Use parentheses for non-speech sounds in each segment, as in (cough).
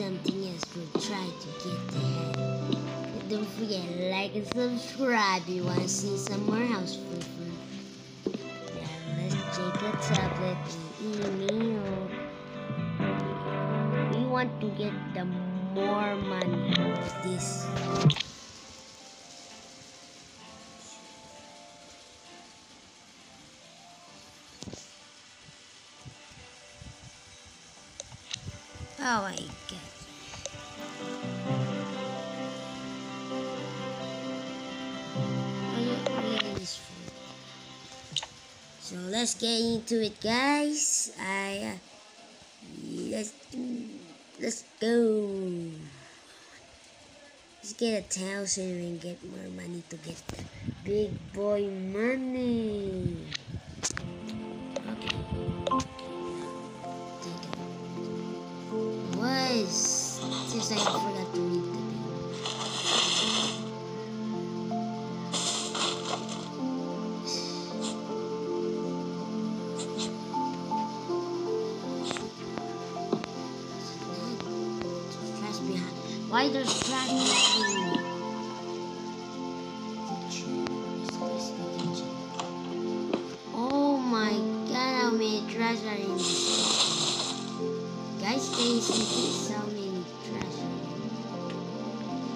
something else, we'll try to get. But don't forget, like and subscribe if you want to see some more House Flipper. Now let's take a tablet and email we want to get the more money of this. Oh my let's get into it guys. I uh, let's let's go. Let's get a thousand and get more money to get the big boy money. Okay. It. Was just I forgot to read Why there's trash behind me? Oh my god, how many trash are in this? Guys? How many trash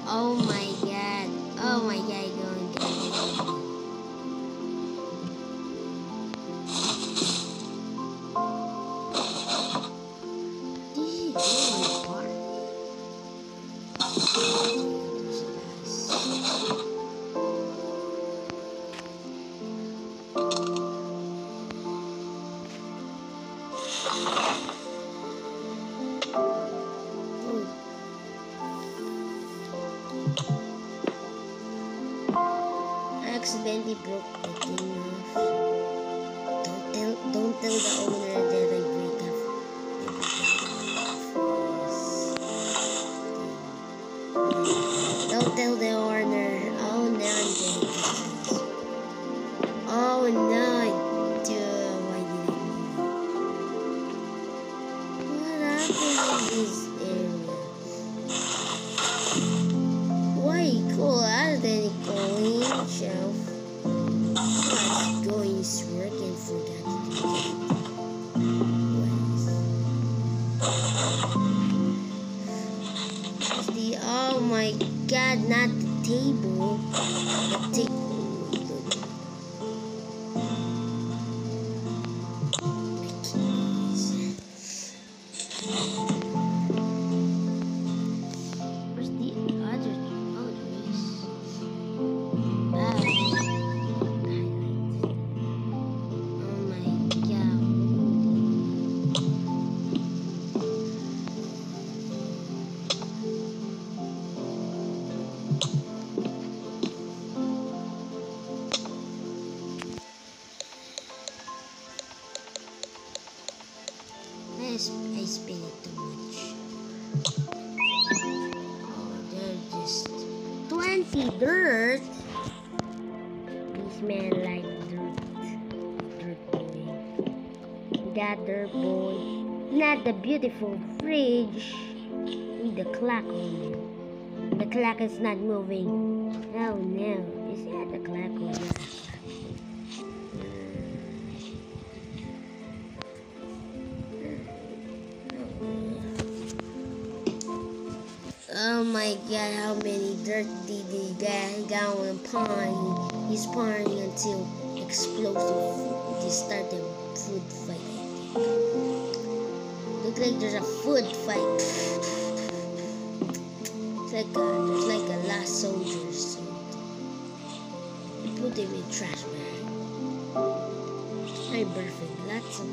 Oh my god. Oh my god, accidentally broke the thing off. Don't tell, don't tell the owner that I break off. Don't tell the owner. Is working for that. The oh my god, not the table. The table. Dirt boy. Not the beautiful fridge with the clock on it. The clock is not moving. Oh no, is that the clock or not? Oh my god, how many dirt did the guy and pawn? He's pouring until explosive. They start a food fight. Like there's a food fight. It's like uh, a, there's like a last soldier or something. Put him in trash bag. Very perfect. Lots of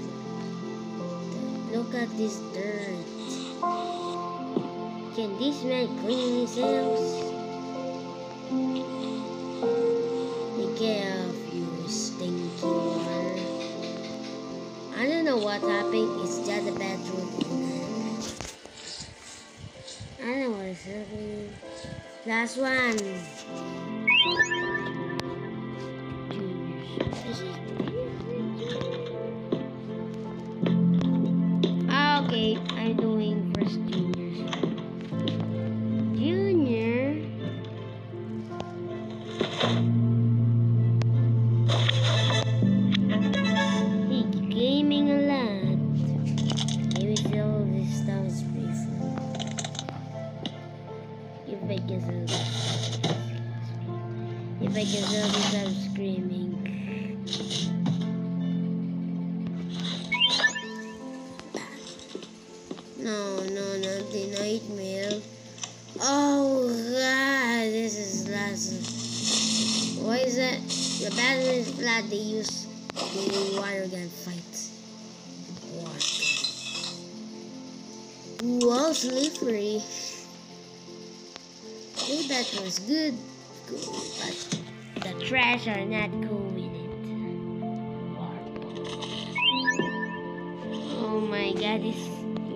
Look at this dirt. Can this man clean his house? I don't know what happened. It's just a bedroom. I don't know what's happening. Last one. This is Can sell this, I'm screaming. No, no, not the nightmare. Oh god, this is last. Why is that? The battle is flat. They use the water gun fight. Water. Wow, slippery. Hey, that was good. But the trash are not cool with it. Oh my god, this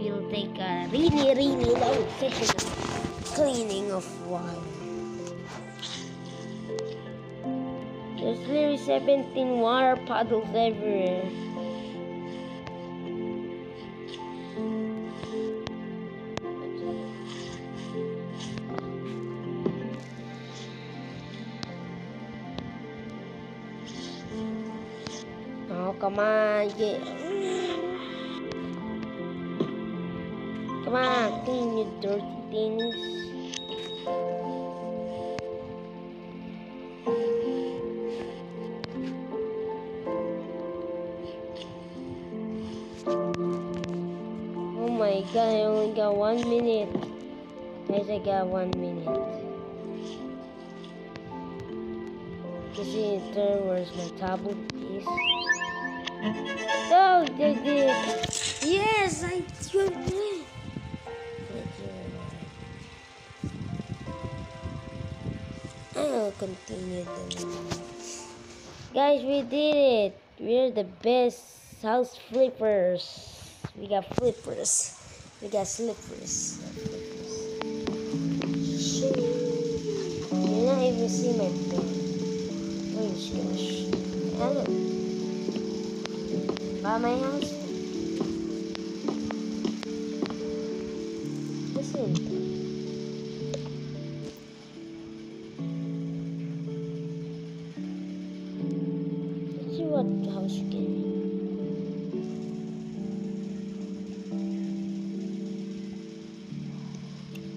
will take a really, really long session of cleaning of water. There's literally 17 water puddles everywhere. Come on, get. Come on, clean your dirty things. Oh my god, I only got one minute. Guys, I got one minute. See, turn where's my tablet is. No, they did. Yes, I did. I'll continue Guys, we did it. We're the best house flippers. We got flippers. We got slippers. You not even see my phone. Oh gosh. Hello. By my house. Listen. See what house you get.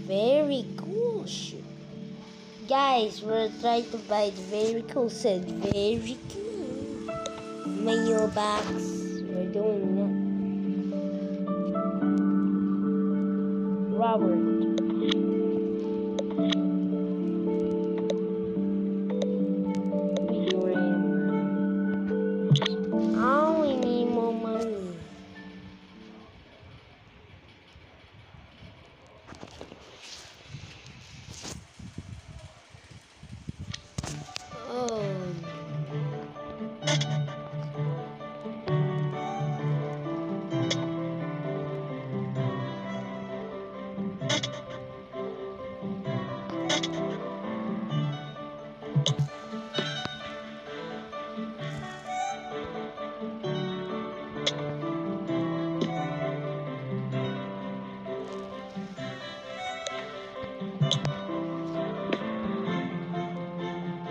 Very cool shit. Guys, we're trying to buy the very cool set. Very cool. Mailbox. Doing that. Robert.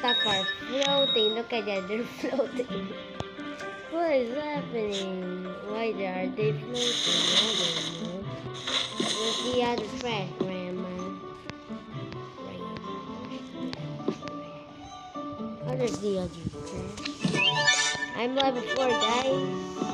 stuff are floating. Look at that, they're (laughs) floating. What is happening? Why are they floating? I don't know. Where's the other trash, Grandma? Where's the other trash? I'm level 4, guys.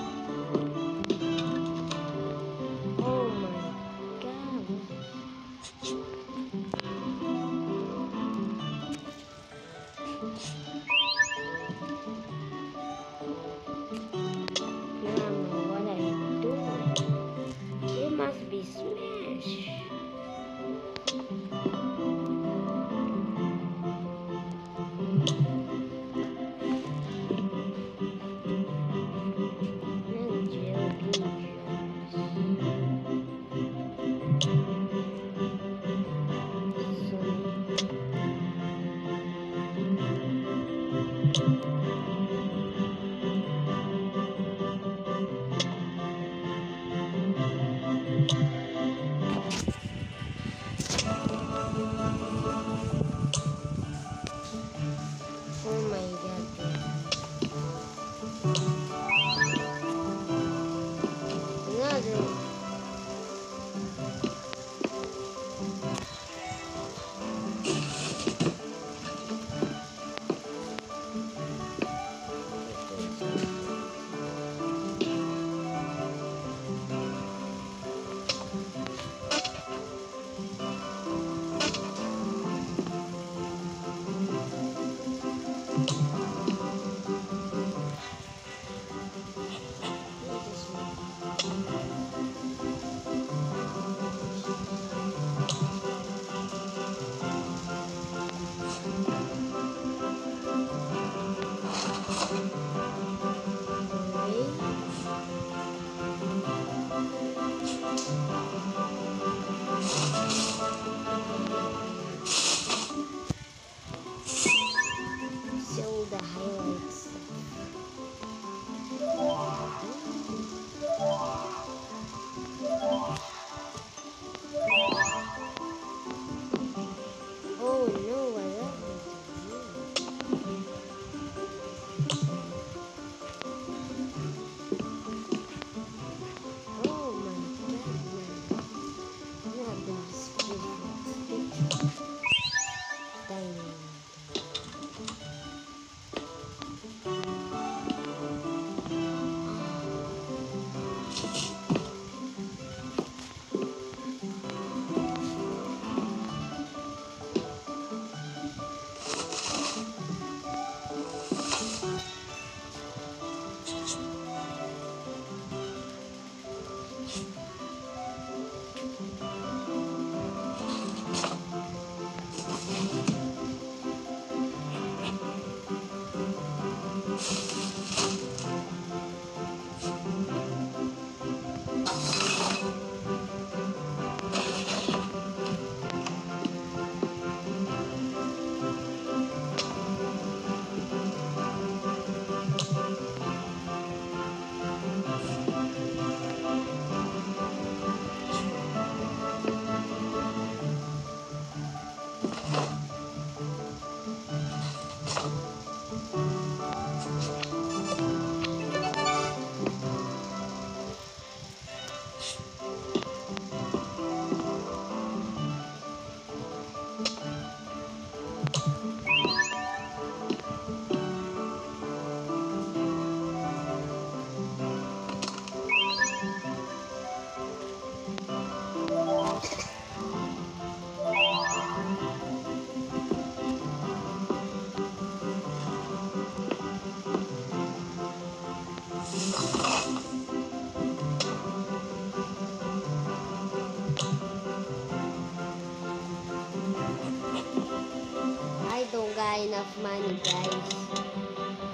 buy enough money, guys.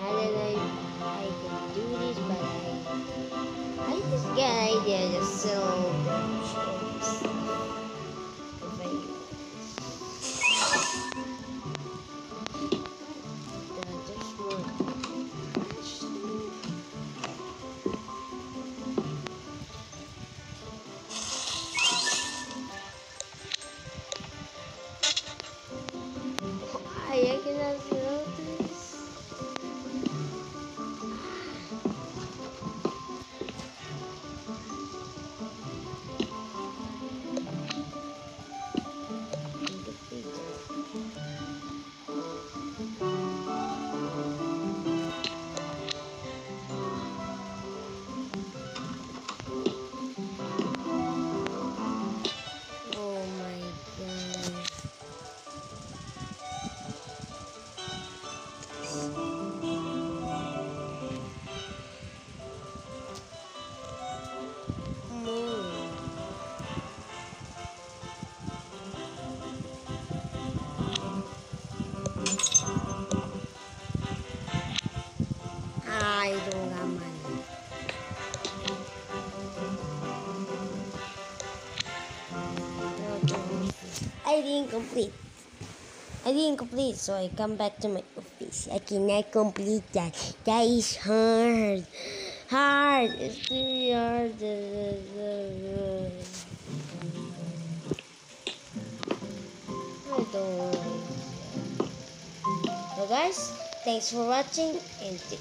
I don't know if I can do this, but I, I just get an idea just sell. Complete. I didn't complete, so I come back to my office. I cannot complete that. That is hard. Hard. It's really hard. I don't. So guys, thanks for watching and th-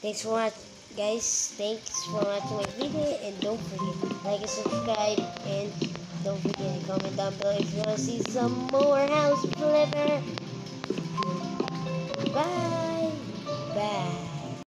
thanks for watching. Guys, thanks for watching my video and don't forget like and subscribe and don't forget to comment down below if you want to see some more house flipper. Bye. Bye.